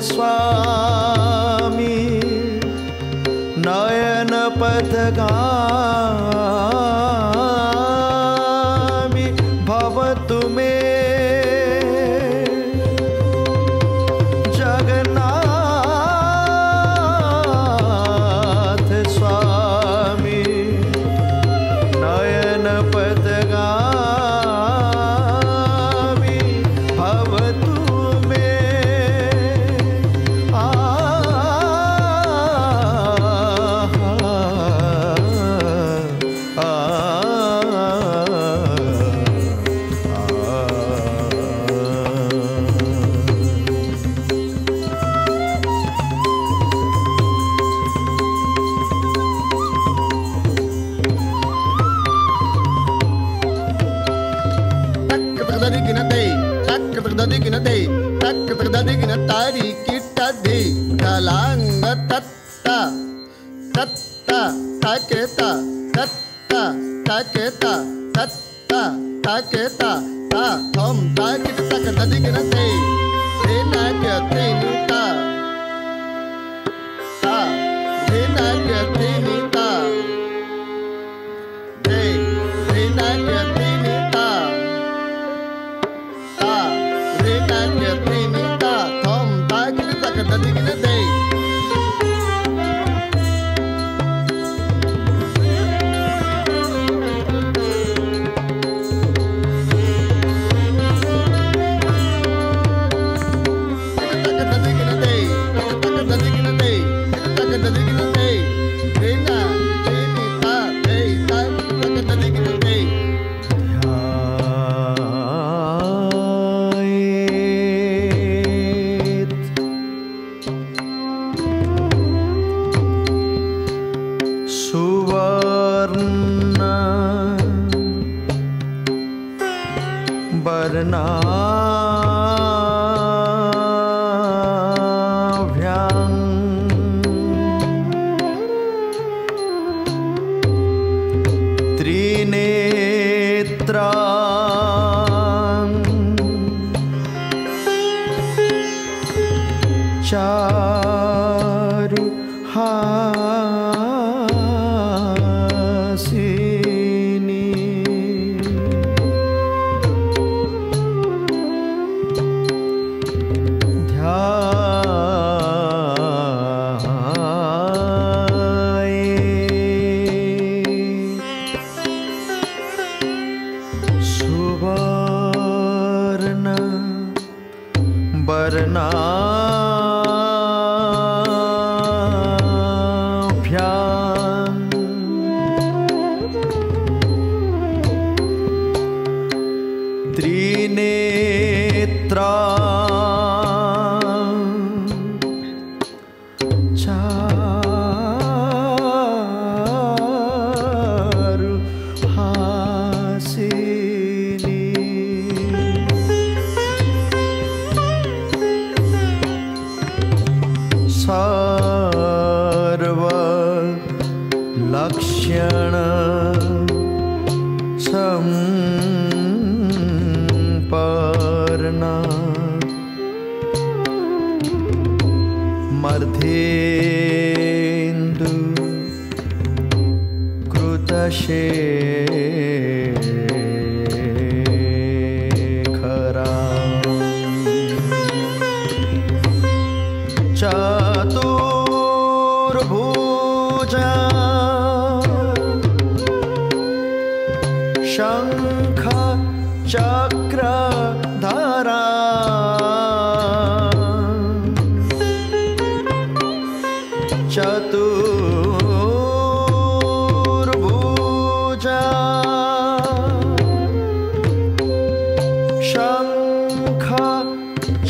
soir.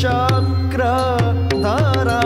चक्र धारा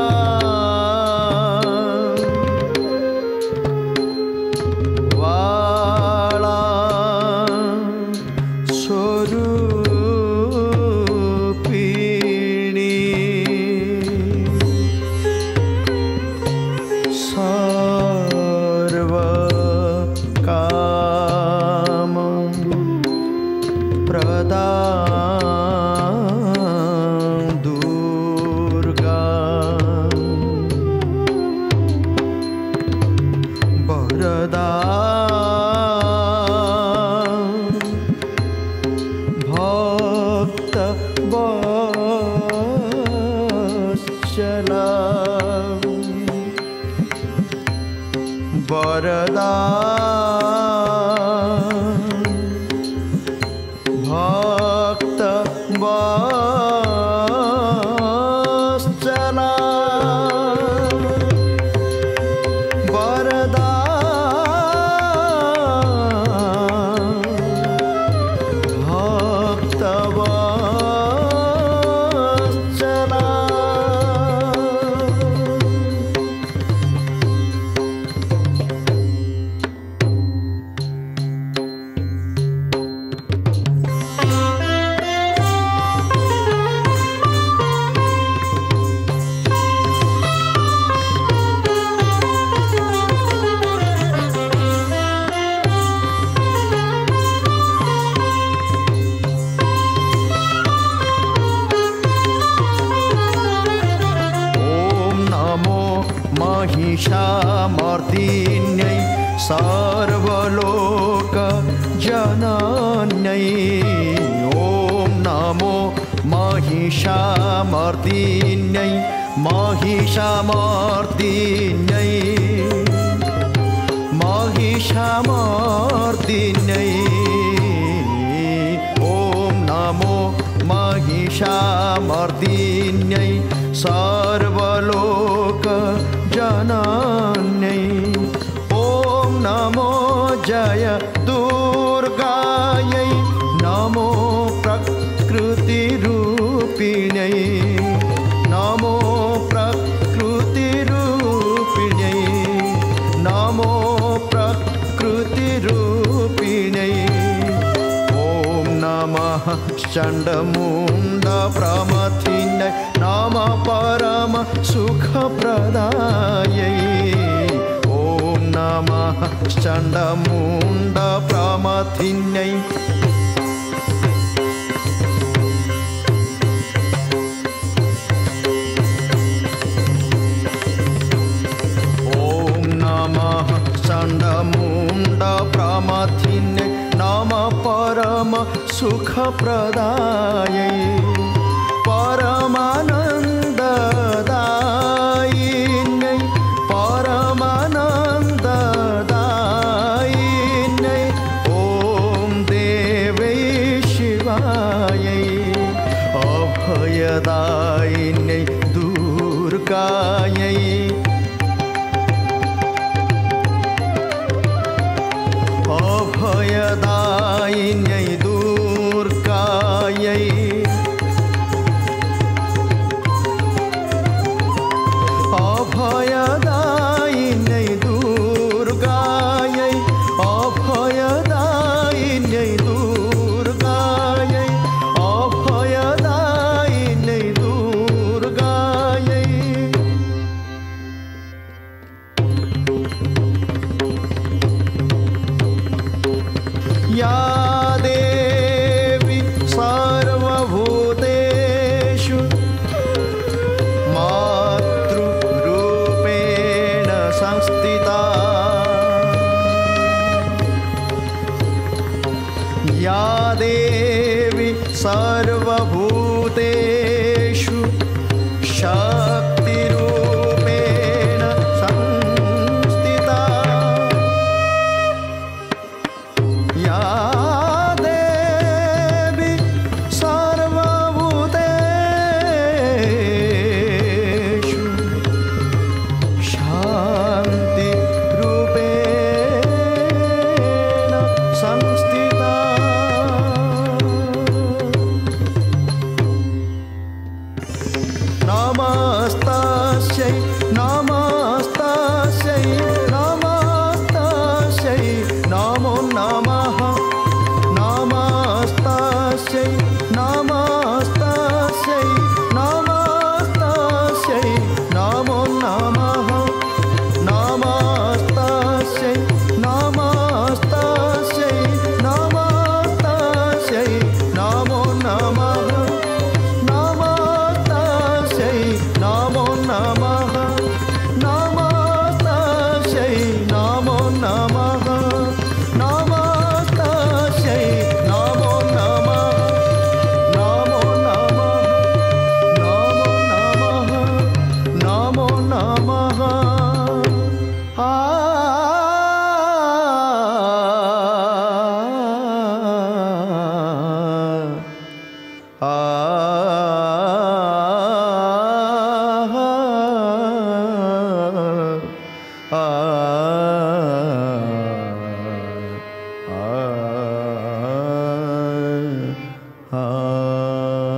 रूपिण्यै नमो प्रकृतिरूपिण्यै नमो प्रकृतिरूपिण्यै। ॐ नमः चण्डमुण्ड प्रमाथि नाम पारम सुखप्रदायै। ॐ नमः चण्डमुण्ड प्रामाथि नामाथिन् नाम परम सुखप्रदाय परमान মায়া ஆசை நாமா Om.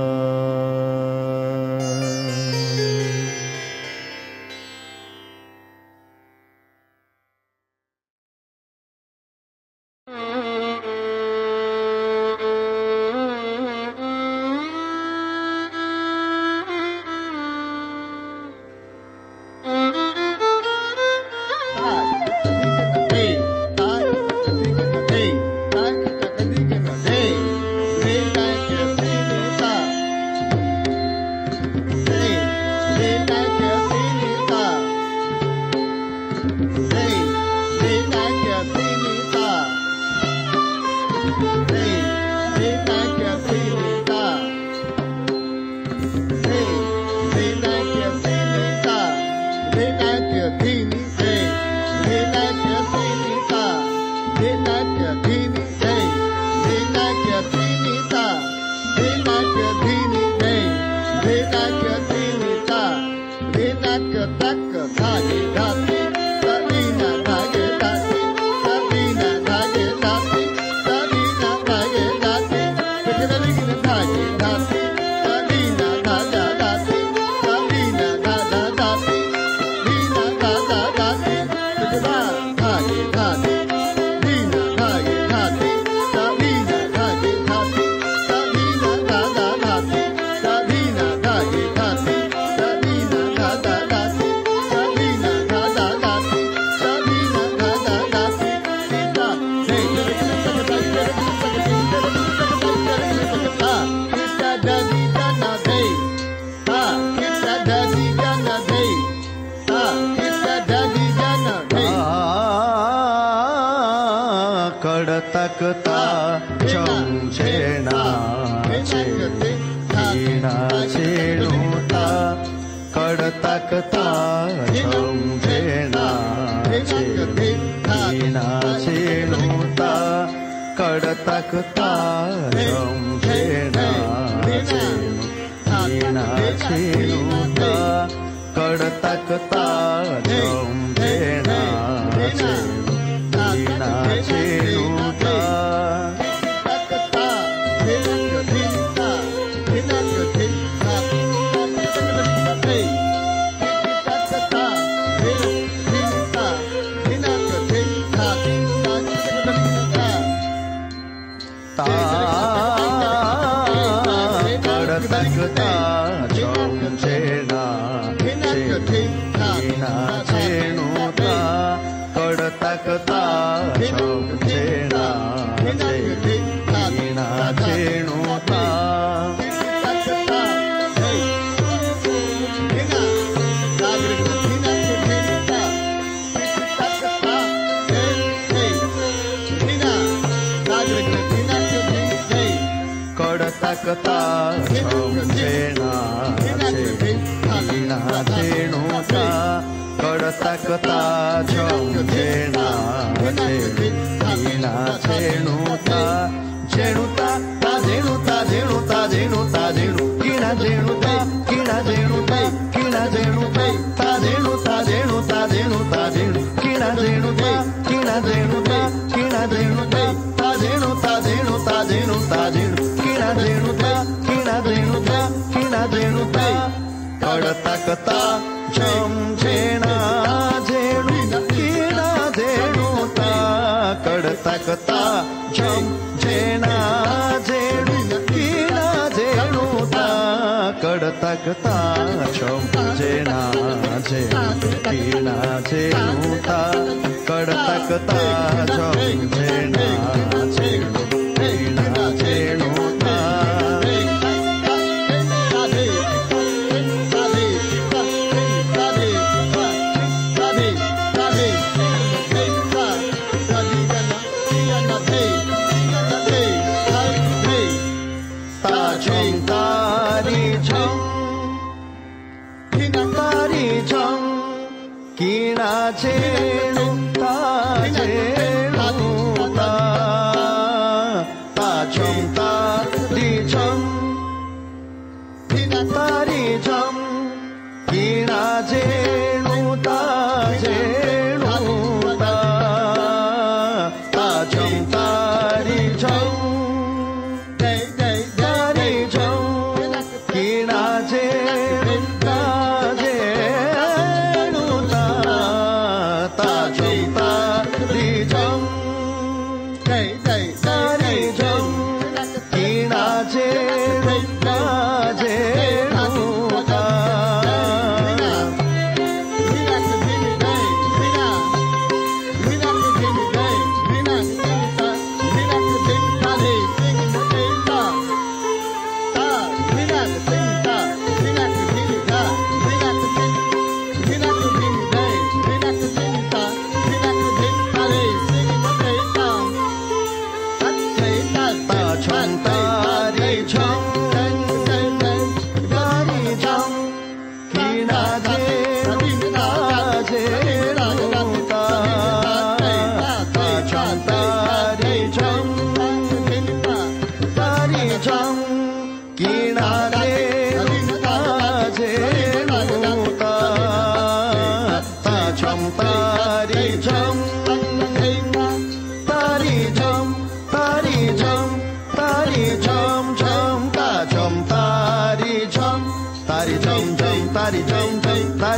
goodbye. रेणुका कडतकता झं झेणा झेणु केणा झेणुता कडतकता झं झेणा झेणु केणा झेणुता कडतकता छम झेणा झेणु केणा झेणुता कडतकता झं झेणा झेणु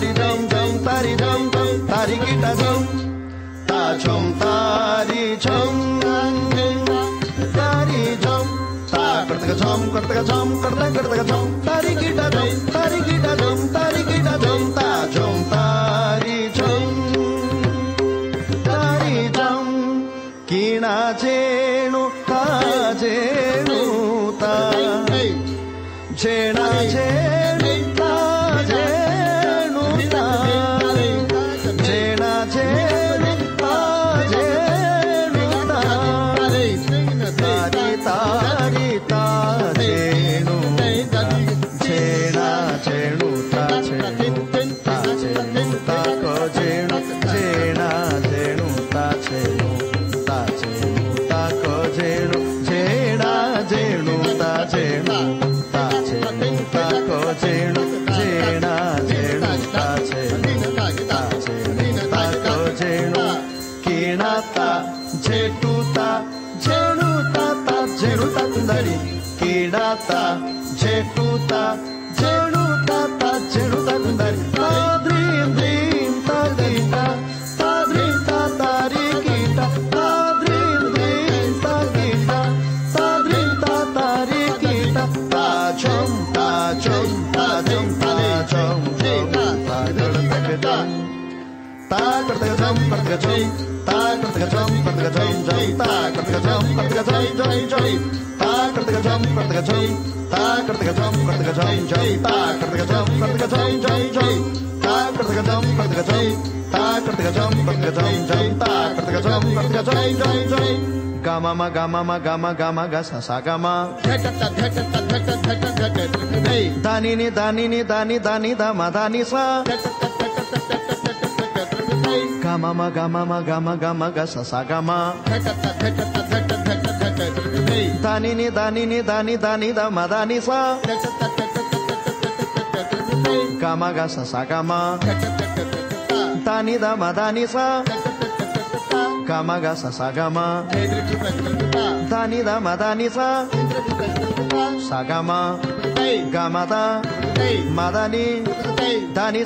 झम dum झम झम dum झम झम तारी गीता झम ता झम तारी झम तारी झम ता कर्तक झम कर्तक kartaka कर्तक कर्तक झम तारी गीता तुंदरी किणाता झेटुता झेणुता ता झेणुता तुंदरी ताद्रीम द्रीम ताद्रीता ताद्रीम ता तारी ता ता ताजम ताजम ता गणपति ता कर्तक झम कर्तक झम ता कर्तक झम कर्तक झम झम ता कर्तक झम कर्तक झम झम झम ता कर्तक झम कर्तक झम ता कर्तक झम कर्तक झम झम ता कर्तक झम कर्तक झम झम झम ता कर्तक झम कर्तक झम ता कर्तक झम कर्तक झम झम ता कर्तक झम कर्तक झम झम झम गामा मा गामा मा గమ గమ గమ గమ గ సగమ దానిని దానిని దాని దాని దమ దాని సా గమ గ సగమ దాని దమ దాని సా गामा गामा गा सा सा गामा दानी नि दानी नि दानी दानी दा मा दानी सा गामा गा सा सा गामा दानी दा मा दानी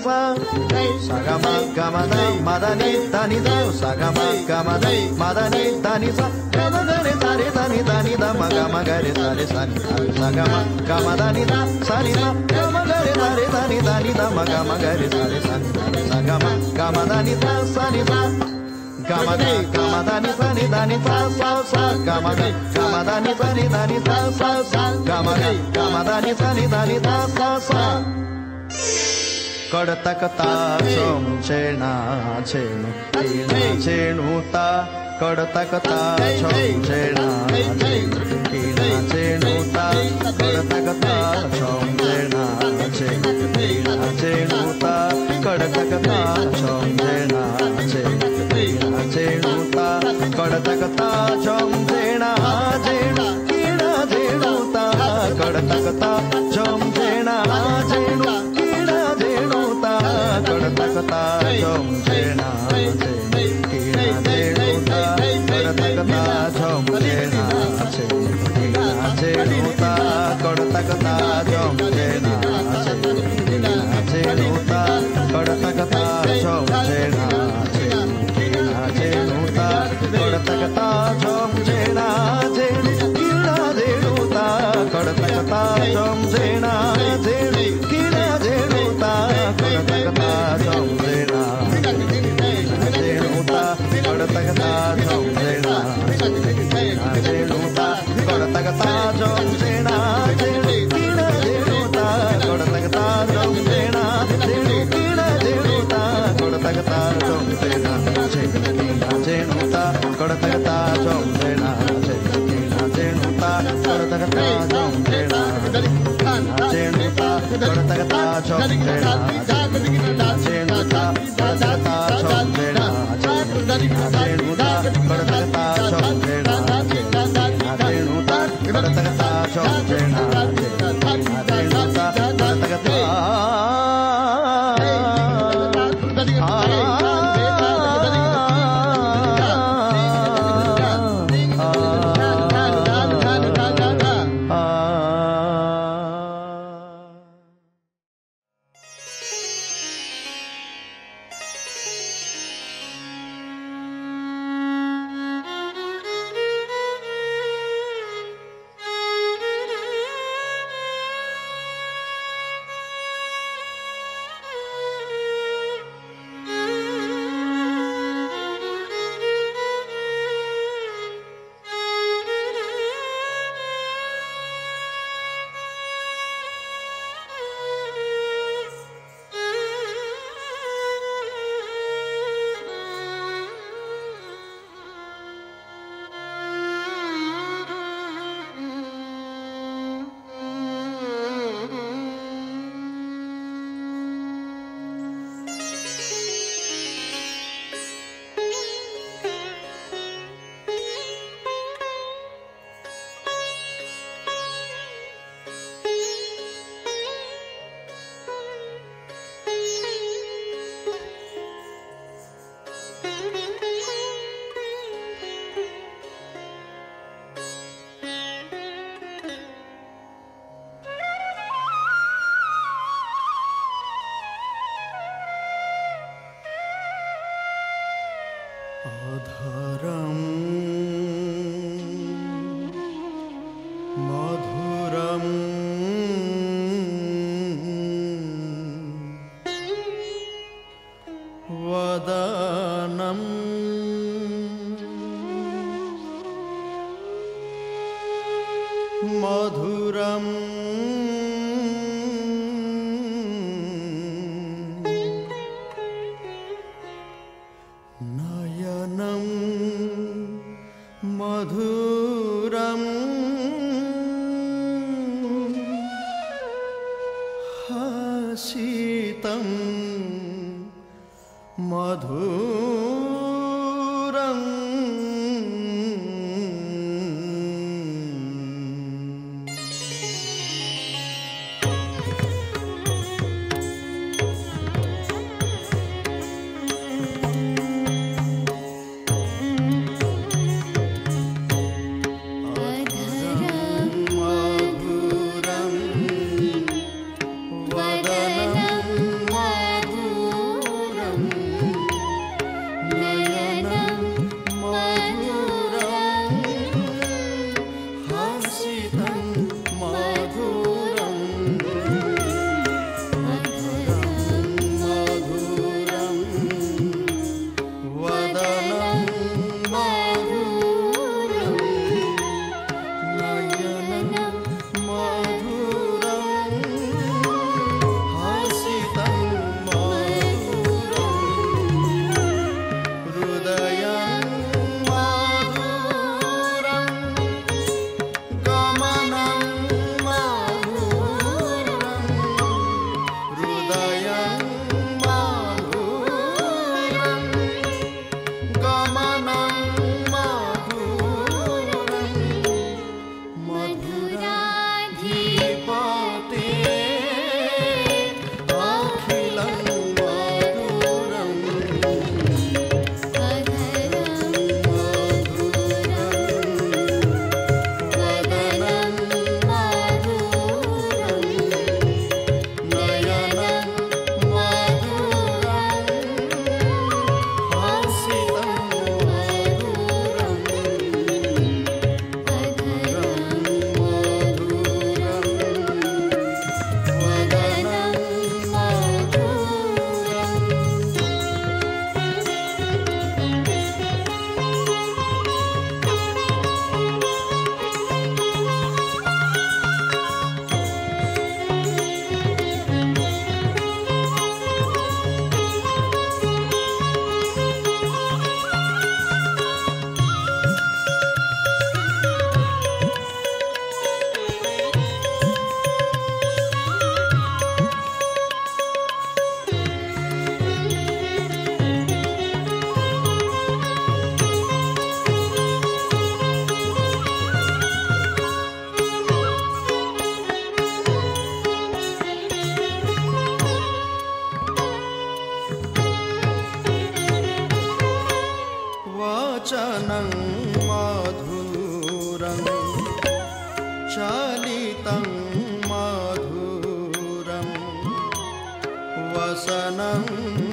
सा गामा गा सा सा गामा दानी दा मा दानी सा सा गामा गामा दा मा दानी दानी सा सा गामा गामा दा मा दानी दानी दा सा गामा गामा दा मा दानी दानी सा गामा गा रे सा रे दानी दानी दा मा गामा गा रे सा रे सा नी सा रे सा गामा गामा दानी दा सा नी सा गामा गा रे सा रे दानी दानी दा मा गामा गा रे सा रे सा नी सा रे सा गामा गामा दानी दा सा नी सा gama da gama da ni sa ni da ni sa sa sa gama da gama da ni sa ni da ni sa sa sa gama da gama da ni sa ni da ni sa sa sa कडतकता चेणा चेणु टीणा चेणुता कडतकता चेणा चेणु टीणा चेणुता कडतकता चेणा चेणु टीणा चेणुता कडतकता चेणा चेणु वेळा झेडूता कडतकता चम झेणा हा झेणू किडा झेडूता कडतकता चम झेणा हा झेणू किडा झेडूता कडतकता चम झेणा किडा झेडूता कडतकता चम झेणा झेणा झेडूता Chop, मधुरं चलितं मधुरं वसनं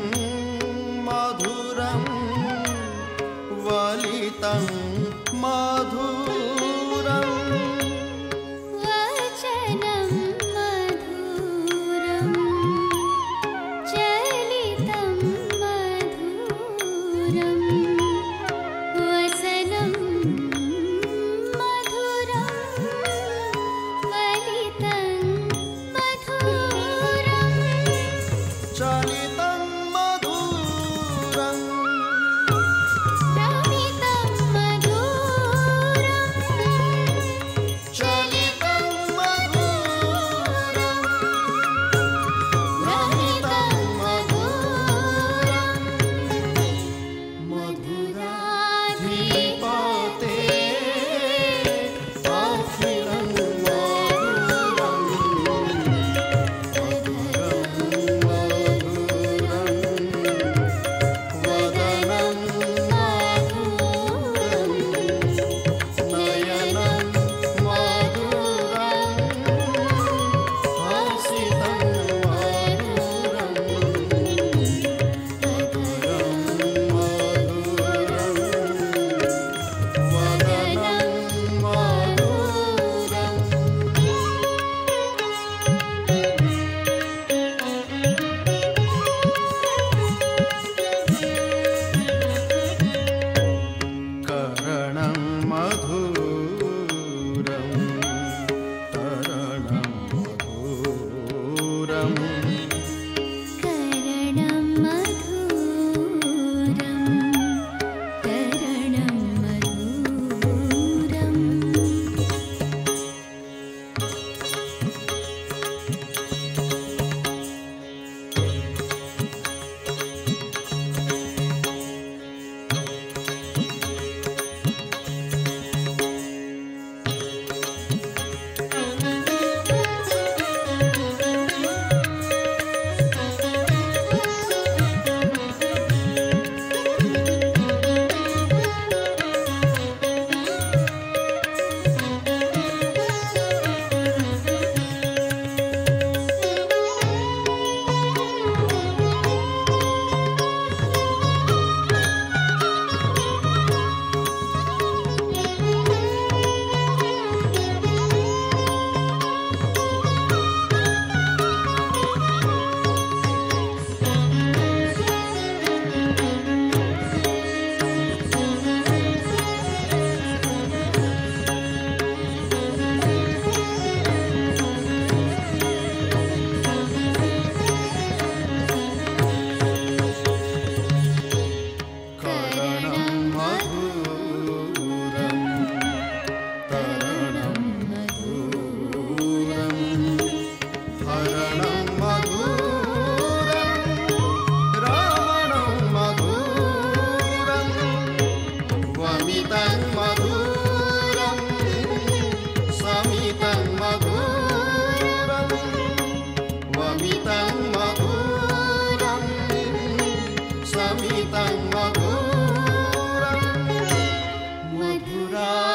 God.